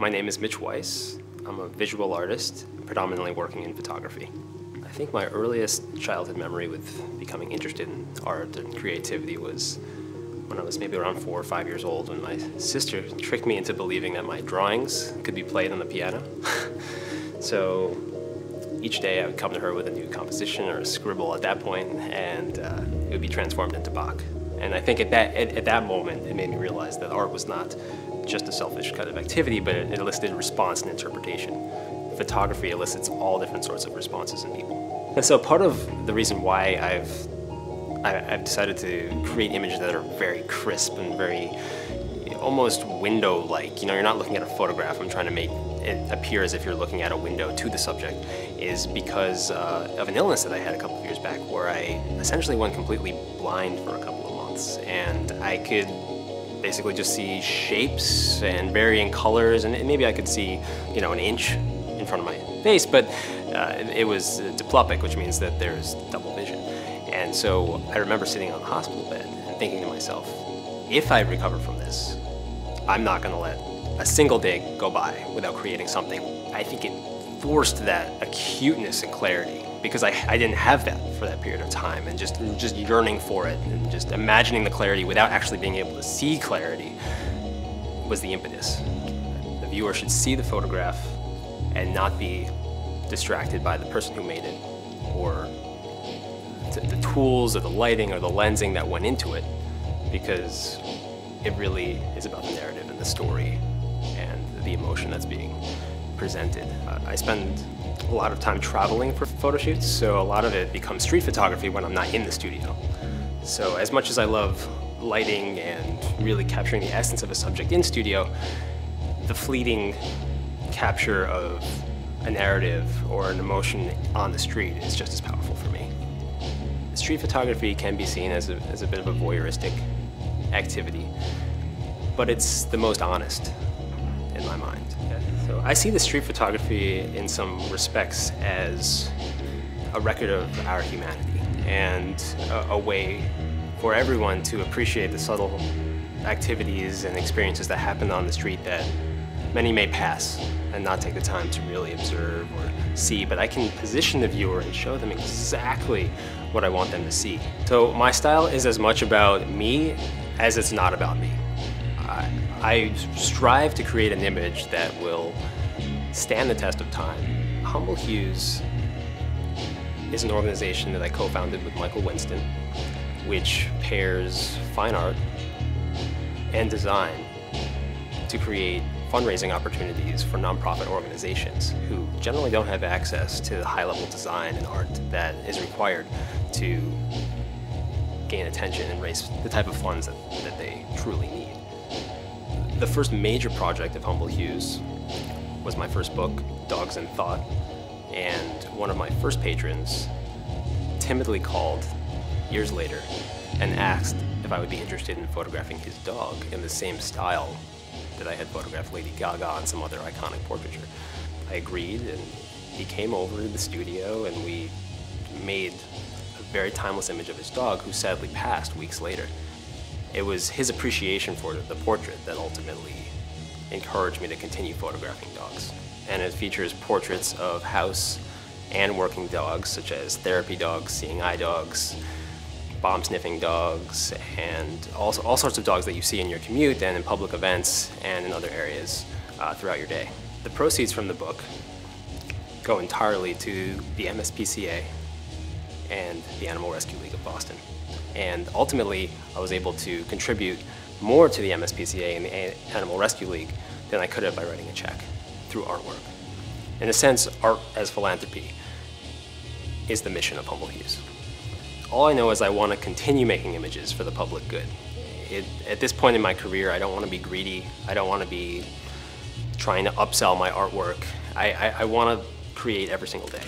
My name is Mitch Weiss. I'm a visual artist, predominantly working in photography. I think my earliest childhood memory with becoming interested in art and creativity was when I was maybe around four or five years old when my sister tricked me into believing that my drawings could be played on the piano. so each day I would come to her with a new composition or a scribble at that point and uh, it would be transformed into Bach. And I think at that, at, at, that moment it made me realize that art was not just a selfish kind of activity, but it elicited response and interpretation. Photography elicits all different sorts of responses in people. And so part of the reason why I've I, have decided to create images that are very crisp and very almost window-like. You know, you're not looking at a photograph. I'm trying to make it appear as if you're looking at a window to the subject is because uh, of an illness that I had a couple of years back where I essentially went completely blind for a couple of months and I could basically just see shapes and varying colors and maybe I could see, you know, an inch in front of my face, but uh, it was diplopic, which means that there's double vision. And so I remember sitting on the hospital bed and thinking to myself, if I recover from this, I'm not going to let a single day go by without creating something. I think it forced that acuteness and clarity because I, I didn't have that for that period of time and just, just yearning for it and just imagining the clarity without actually being able to see clarity was the impetus. The viewer should see the photograph and not be distracted by the person who made it or the tools or the lighting or the lensing that went into it because it really is about the narrative and the story and the emotion that's being presented. Uh, I spend a lot of time traveling for photo shoots, so a lot of it becomes street photography when I'm not in the studio. So as much as I love lighting and really capturing the essence of a subject in studio, the fleeting capture of a narrative or an emotion on the street is just as powerful for me street photography can be seen as a, as a bit of a voyeuristic activity, but it's the most honest my mind. So I see the street photography in some respects as a record of our humanity and a, a way for everyone to appreciate the subtle activities and experiences that happen on the street that many may pass and not take the time to really observe or see, but I can position the viewer and show them exactly what I want them to see. So my style is as much about me as it's not about me. I, I strive to create an image that will stand the test of time. Humble Hues is an organization that I co-founded with Michael Winston, which pairs fine art and design to create fundraising opportunities for nonprofit organizations who generally don't have access to the high-level design and art that is required to gain attention and raise the type of funds that, that they truly need. The first major project of Humble Hues was my first book, Dogs in Thought, and one of my first patrons timidly called years later and asked if I would be interested in photographing his dog in the same style that I had photographed Lady Gaga and some other iconic portraiture. I agreed and he came over to the studio and we made a very timeless image of his dog who sadly passed weeks later. It was his appreciation for the portrait that ultimately encouraged me to continue photographing dogs. And it features portraits of house and working dogs, such as therapy dogs, seeing eye dogs, bomb sniffing dogs, and all, all sorts of dogs that you see in your commute and in public events and in other areas uh, throughout your day. The proceeds from the book go entirely to the MSPCA and the Animal Rescue League of Boston. And ultimately, I was able to contribute more to the MSPCA and the Animal Rescue League than I could have by writing a check through artwork. In a sense, art as philanthropy is the mission of Humble Hues. All I know is I want to continue making images for the public good. It, at this point in my career, I don't want to be greedy. I don't want to be trying to upsell my artwork. I, I, I want to create every single day.